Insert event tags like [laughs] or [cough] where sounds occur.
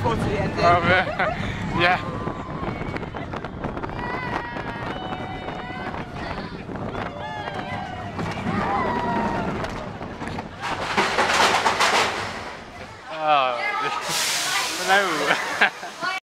Oh here. [laughs] Yeah. yeah. Oh, [laughs] no. [laughs]